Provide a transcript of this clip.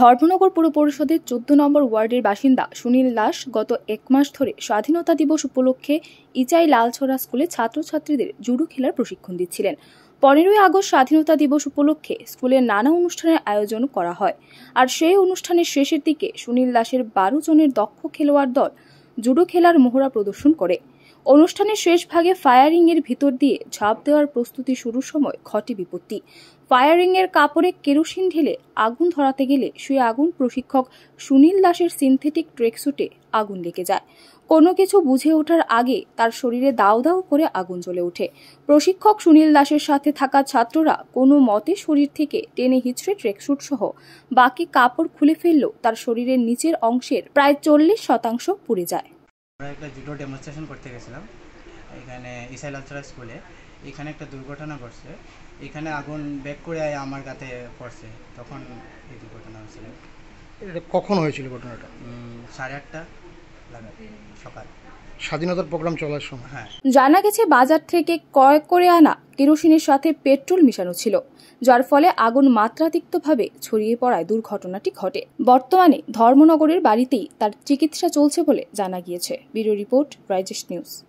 ধর্মনগর পুর পরিষদের চোদ্দ নম্বর ওয়ার্ডের বাসিন্দা সুনীল দাস গত এক মাস ধরে স্বাধীনতা দিবস উপলক্ষে ইচাই লালছড়া স্কুলে ছাত্রছাত্রীদের জুডো খেলার প্রশিক্ষণ দিচ্ছিলেন। পনেরোই আগস্ট স্বাধীনতা দিবস উপলক্ষে স্কুলে নানা অনুষ্ঠানের আয়োজন করা হয়। আর সেই অনুষ্ঠানের শেষের দিকে সুনীল দাসের বারো জনের দক্ষ খেলোয়াড় দল জুডো খেলার মোহরা প্রদর্শন করে। অনুষ্ঠানের শেষ ভাগে ফায়ারিং এর ভিতর দিয়ে ঝাঁপ দেওয়ার প্রস্তুতি শুরুর সময় ঘটে বিপত্তি। ফায়ারিং এর কাপড়ে কেরোসিন ঢেলে আগুন ধরাতে গেলে সেই আগুন প্রশিক্ষক সুনীল দাসের সিনথেটিক ট্রেকস্যুটে আগুন লেগে যায়। কোনো কিছু বুঝে ওঠার আগে তার শরীরে দাউ দাউ করে আগুন জ্বলে ওঠে। প্রশিক্ষক সুনীল দাসের সাথে থাকা ছাত্ররা কোনো মতে শরীর থেকে টেনে হিচড়ে ট্রেকস্যুট সহ বাকি কাপড় খুলে ফেললেও তার শরীরের নিচের অংশের প্রায় চল্লিশ শতাংশ পুড়ে যায়। আমরা একটা জুডো ডেমনস্ট্রেশন করতে গেছিলাম এখানে ইসাইল আলচরা স্কুলে এখানে একটা দুর্ঘটনা ঘটছে। এখানে আগুন ব্যাক করে আয় আমার গাতে পড়ছে। তখন এই দুর্ঘটনা হয়েছিল। এটা কখন হয়েছিল ঘটনাটা? সাড়ে আটটা। সকাল। স্বাধীনতার প্রোগ্রাম চলার সময়। হ্যাঁ। জানা গেছে বাজার থেকে ক্রয় করে আনা কেরোসিনের সাথে পেট্রোল মিশানো ছিল যার ফলে আগুন মাত্রাতিরিক্তভাবে ছড়িয়ে পড়ায় দুর্ঘটনাটি ঘটে। বর্তমানে ধর্মনগরের বাড়িতেই তার চিকিৎসা চলছে বলে জানা গিয়েছে। ব্যুরো রিপোর্ট রাইজেশ নিউজ।